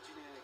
questa